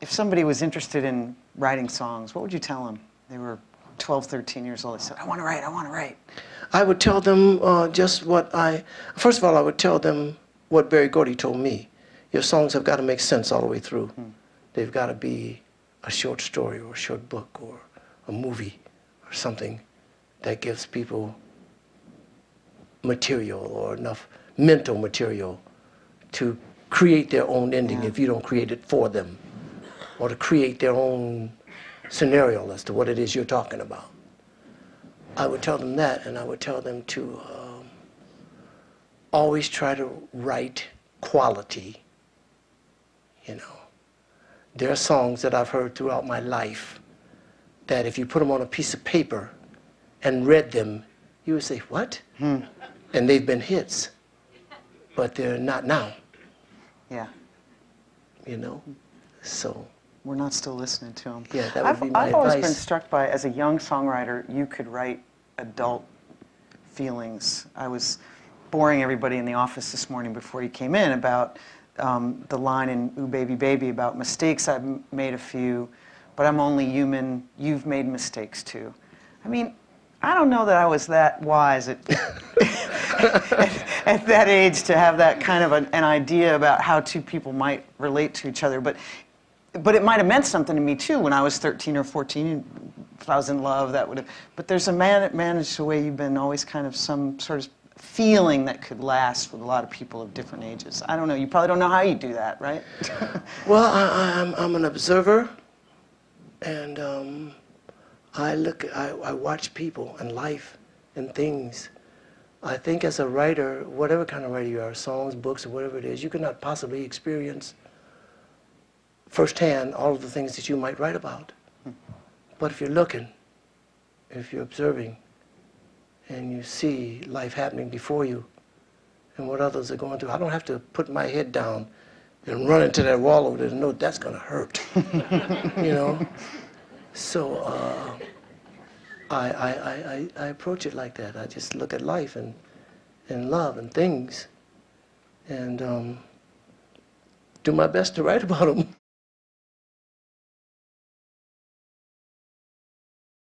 If somebody was interested in writing songs, what would you tell them? They were 12, 13 years old. They said, I want to write, I want to write. I would tell them uh, just what I, first of all, I would tell them what Berry Gordy told me. Your songs have got to make sense all the way through. They've got to be a short story or a short book or a movie or something that gives people material or enough mental material to create their own ending Yeah. if you don't create it for them or to create their own scenario as to what it is you're talking about. I would tell them that, and I would tell them to um, always try to write quality. You know, there are songs that I've heard throughout my life that if you put them on a piece of paper and read them, you would say, "What?" And they've been hits, but they're not now. Yeah, You know, so we're not still listening to them. Yeah, that would I've, be my I've always been struck by, as a young songwriter, you could write adult feelings. I was boring everybody in the office this morning before you came in about um, the line in Ooh Baby Baby about mistakes. I've m- made a few, but I'm only human. You've made mistakes too. I mean, I don't know that I was that wise at, at, at that age to have that kind of an, an idea about how two people might relate to each other. But, but it might have meant something to me too when I was 13 or 14. If I was in love, that would have. But there's a man that managed the way you've been always kind of some sort of feeling that could last with a lot of people of different ages. I don't know. You probably don't know how you do that, right? Well, I, I, I'm, I'm an observer, and um, I look, I, I watch people and life and things. I think as a writer, whatever kind of writer you are, songs, books, or whatever it is, you cannot possibly experience firsthand all of the things that you might write about. But if you're looking, if you're observing, and you see life happening before you and what others are going through, I don't have to put my head down and run into that wall over there and know that's going to hurt. you know? So uh, I, I, I, I, approach it like that. I just look at life and, and love and things and um, do my best to write about them.